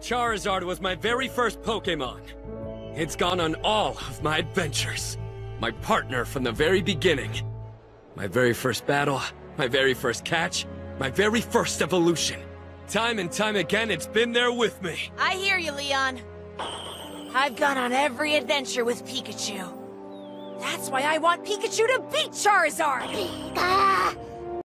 Charizard was my very first Pokemon. It's gone on all of my adventures. My partner from the very beginning. My very first battle, my very first catch, my very first evolution. Time and time again, it's been there with me. I hear you, Leon. I've gone on every adventure with Pikachu. That's why I want Pikachu to beat Charizard! Pika!